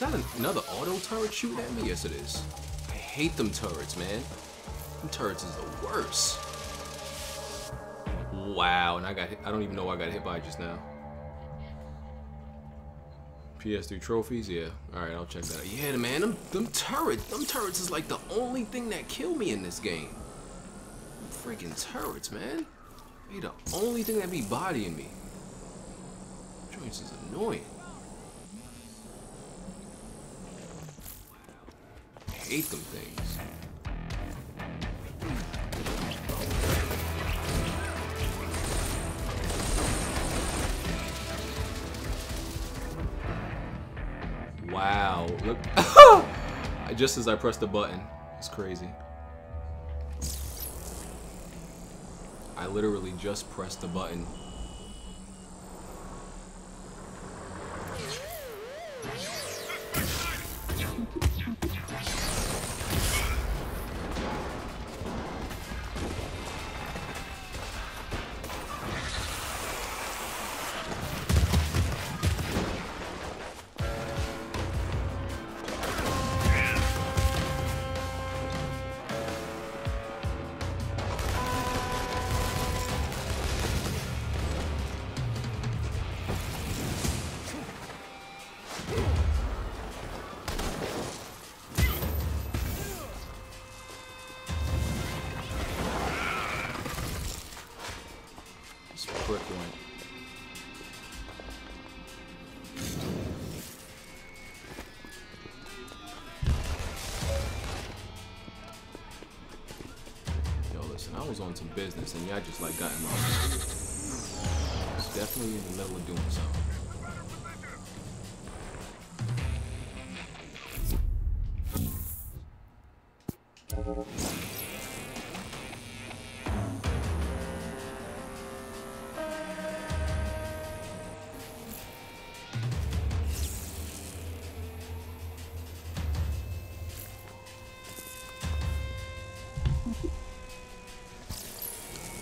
Is that another auto turret shooting at me? Yes, it is. I hate them turrets, man. Them turrets is the worst. Wow, and I got hit. I don't even know I got hit by just now. PS3 trophies, yeah. Alright, I'll check that out. Yeah, man, them, them turrets, them turrets is like the only thing that kill me in this game. Freaking turrets, man. They the only thing that be bodying me. Joints is annoying. I them things. Wow, look. Just as I pressed the button. It's crazy. I literally just pressed the button. On some business and y'all just like got in my It's definitely in the middle of doing something.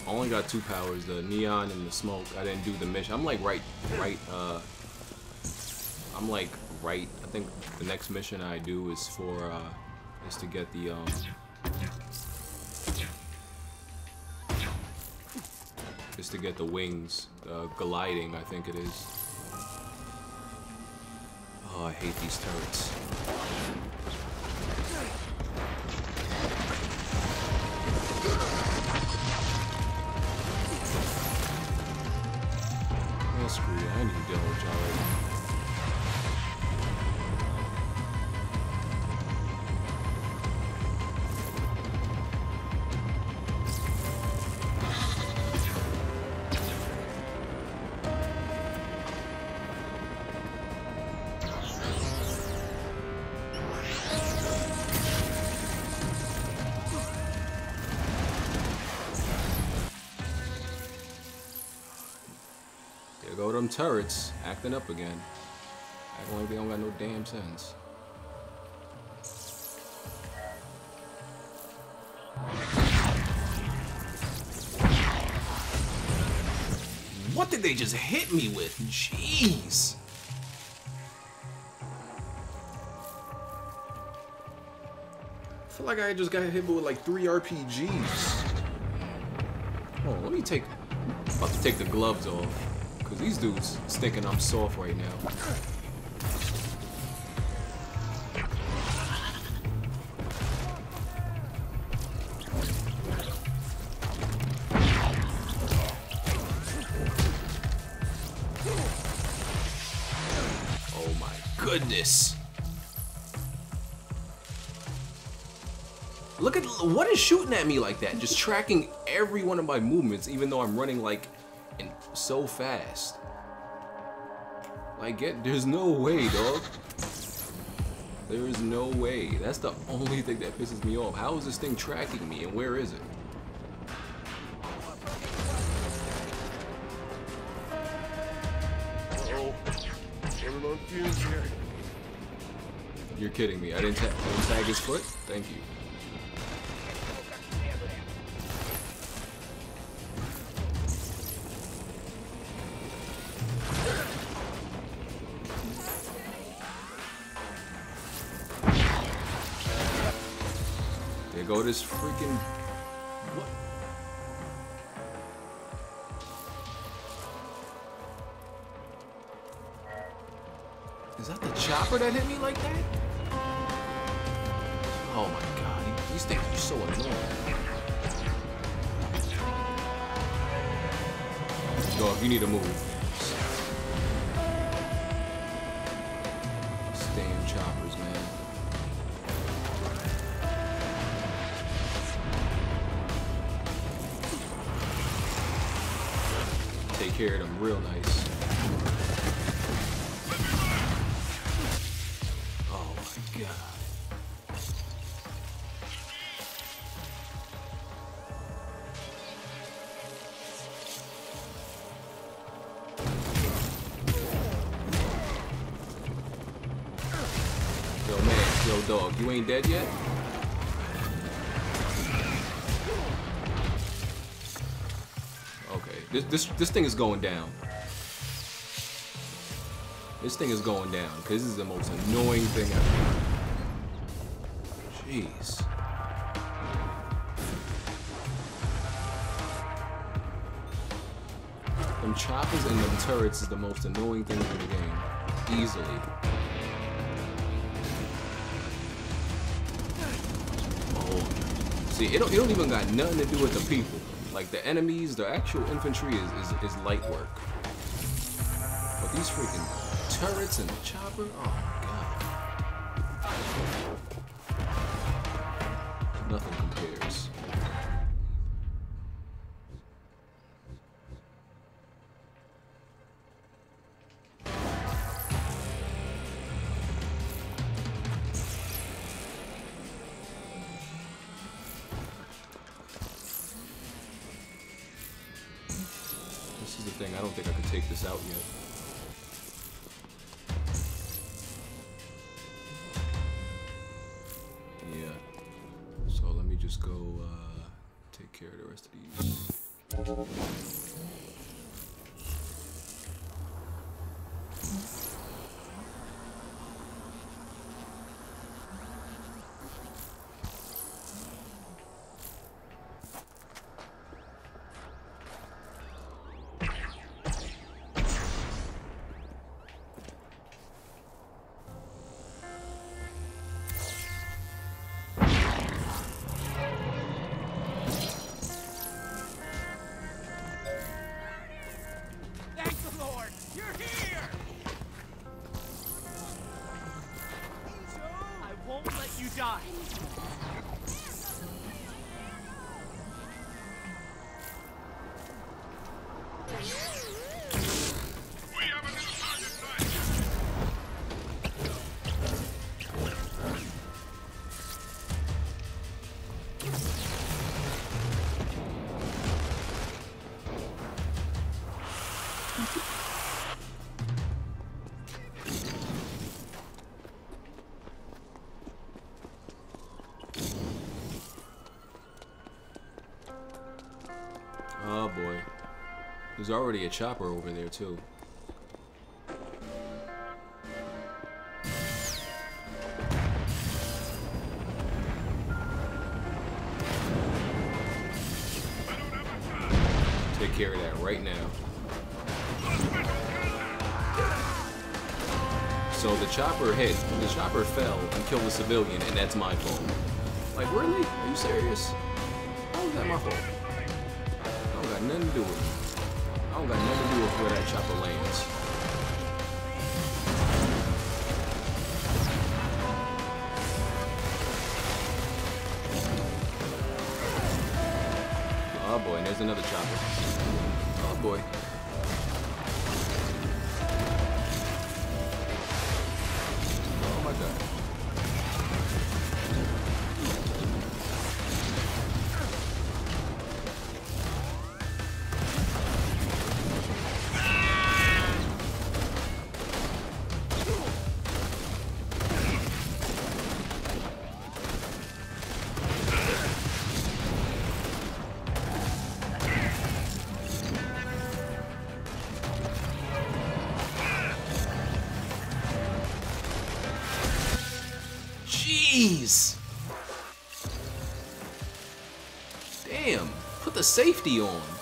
Only got two powers, the neon and the smoke. I didn't do the mission. I'm like right, right, uh, I'm like right, I think the next mission I do is for, uh, is to get the, um, is to get the wings, uh, gliding, I think it is. Oh, I hate these turrets. Them turrets, acting up again. Acting like they don't got no damn sense. What did they just hit me with? Jeez. I feel like I just got hit with like three RPGs. On, let me take. I'm about to take the gloves off. Cause these dudes is thinking I'm soft right now. Oh my goodness. Look at what is shooting at me like that? Just tracking every one of my movements, even though I'm running like in so fast. Like, get there's no way, dog. There is no way. That's the only thing that pisses me off. How is this thing tracking me, and where is it? Everyone fumes here. You're kidding me. I didn't, ta- I didn't tag his foot. Thank you. This freaking. What? Is that the chopper that hit me like that? Oh my god, these things are so annoying. Dog, you need to move. Of them real nice. Oh my god. Yo man, yo dog, you ain't dead yet? Okay, this this this thing is going down. This thing is going down because this is the most annoying thing ever. Jeez. Them choppers and them turrets is the most annoying thing in the game. Easily. Oh. See, it don't, it don't even got nothing to do with the people. Like the enemies, the actual infantry is, is, is light work. But these freaking turrets and chopper, oh the thing, I don't think I can take this out yet. You die. There's already a chopper over there too. Take care of that right now. So the chopper hit, the chopper fell and killed a civilian, and that's my fault. Like, really? Are you serious? How is that my fault? I don't got nothing to do with it. Don't got nothing to do with where that chopper lands. Oh boy, and there's another chopper. Oh boy. Jeez. Damn, put the safety on.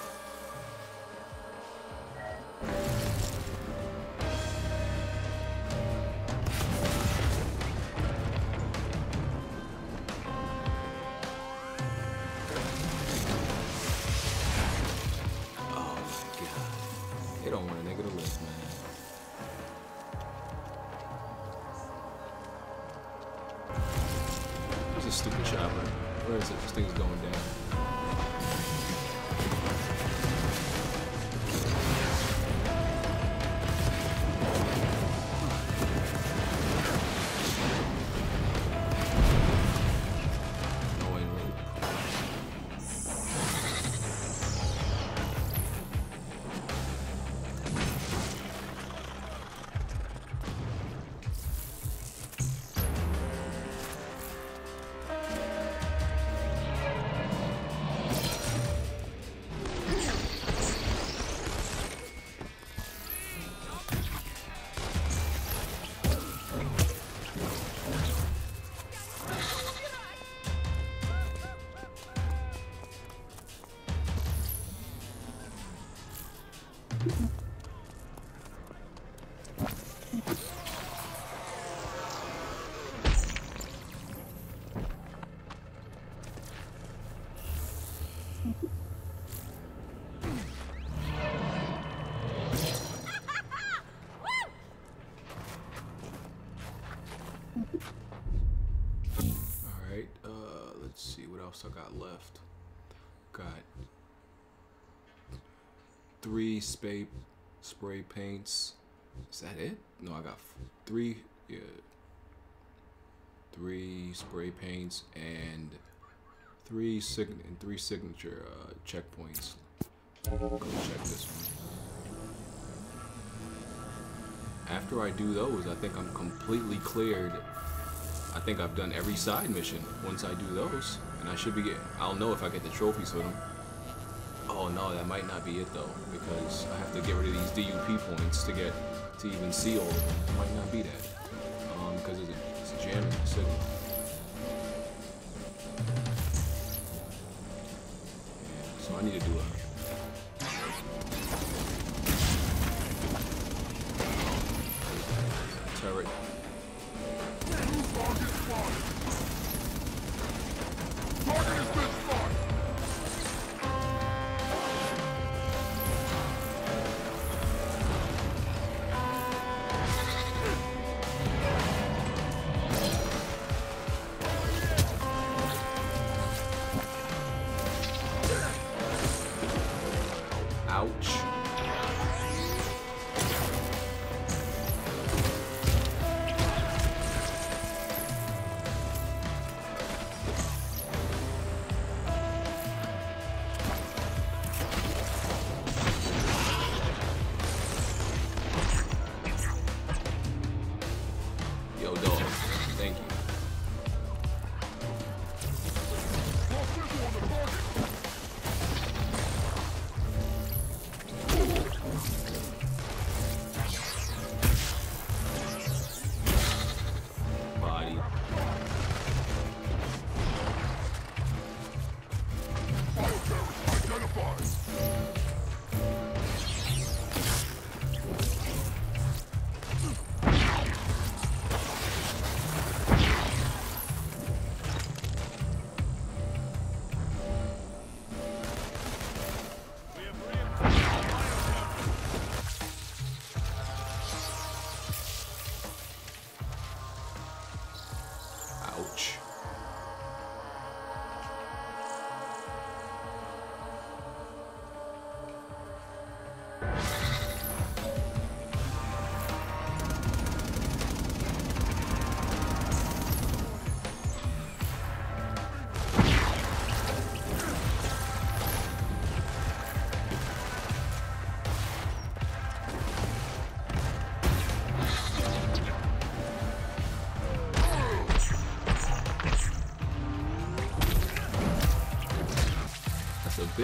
Let's see what else I got left. Got three spray spray paints. Is that it? No, I got three. Yeah, three spray paints and three sig and three signature uh, checkpoints. Go check this one. After I do those, I think I'm completely cleared. I think I've done every side mission once I do those, and I should be getting. I'll know if I get the trophies for them. Oh no, that might not be it though, because I have to get rid of these DUP points to get to even see all of them. It might not be that, um, because it's it's a jam in the signal. Yeah, so I need to do a. Target has been spotted.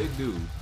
Big dude.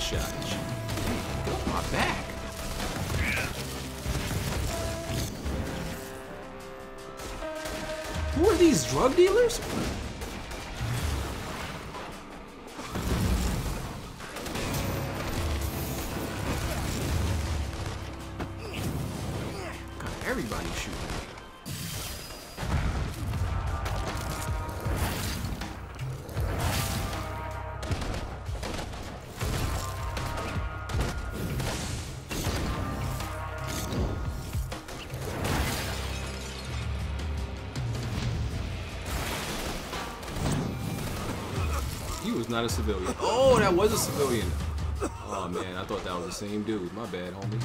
My back. Who are these drug dealers? Not a civilian. Oh, that was a civilian. Oh man, I thought that was the same dude. My bad, homie.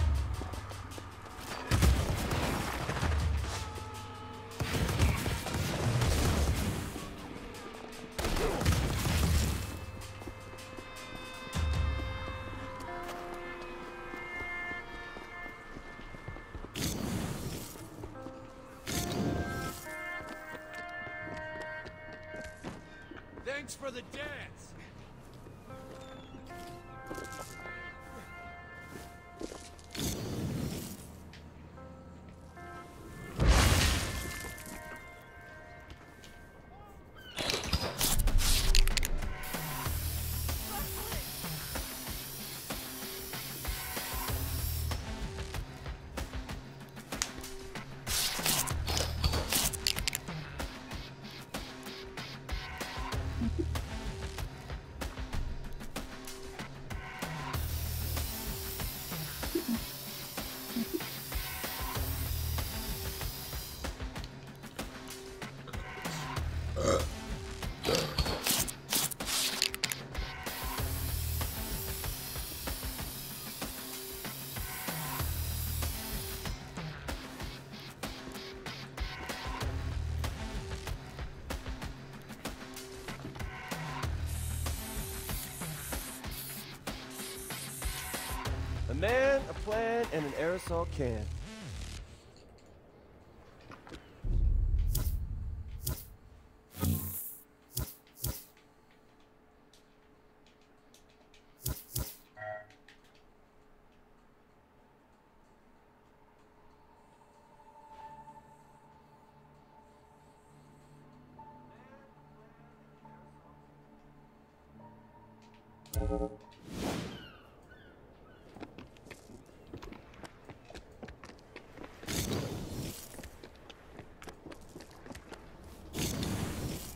Plan, and an aerosol can.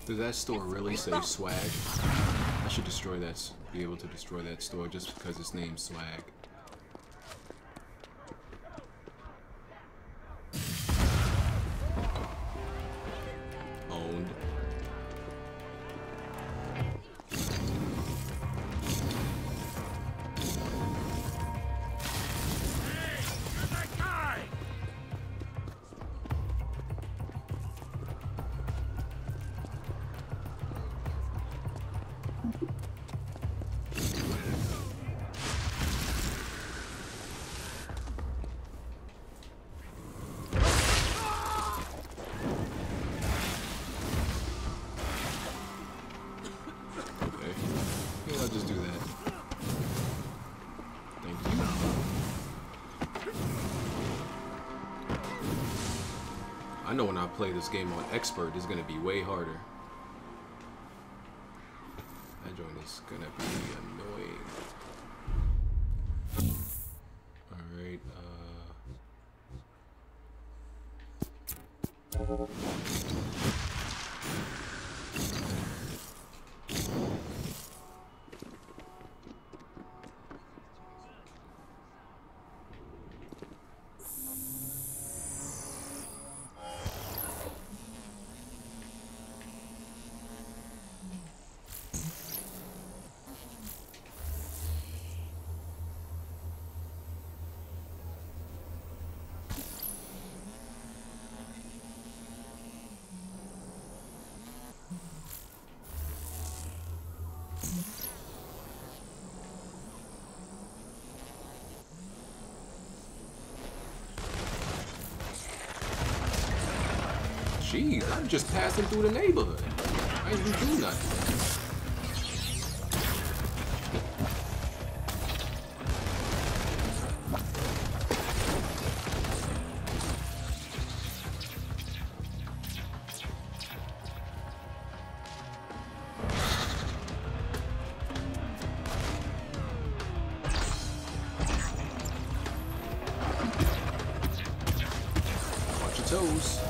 Does that store really say swag? I should destroy that, be able to destroy that store just because its named swag. Play this game on expert, is gonna be way harder. Jeez, I'm just passing through the neighborhood. I even do nothing. Watch your toes.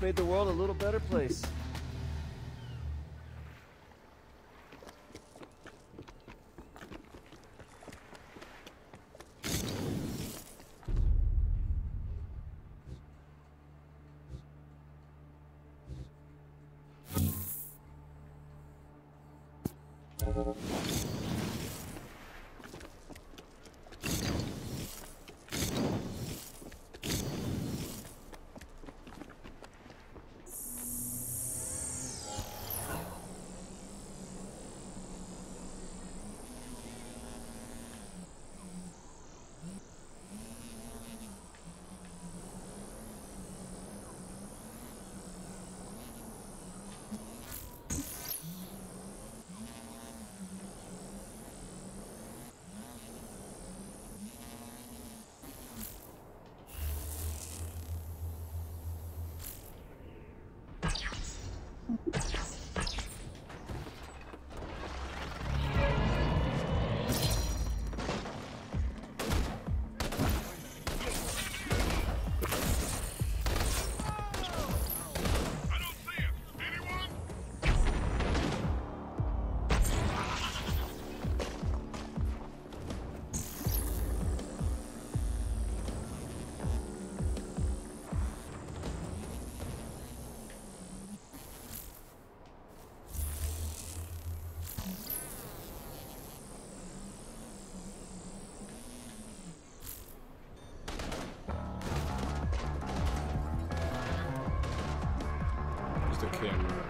Made the world a little better place. Camera.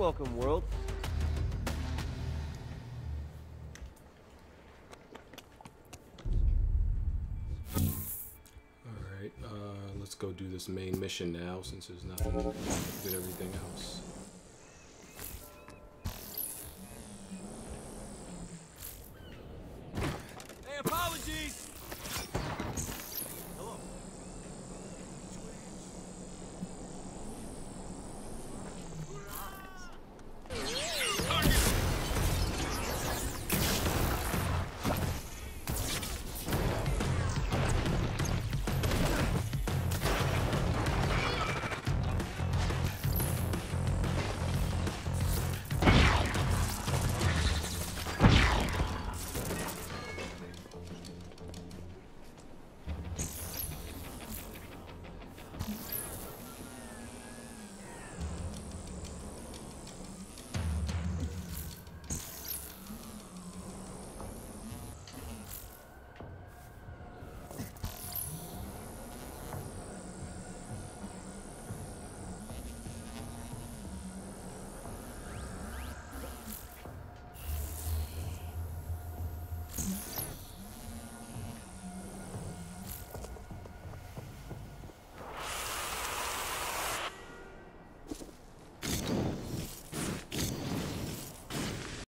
welcome, world. Alright, uh, let's go do this main mission now since there's nothing. Did everything else.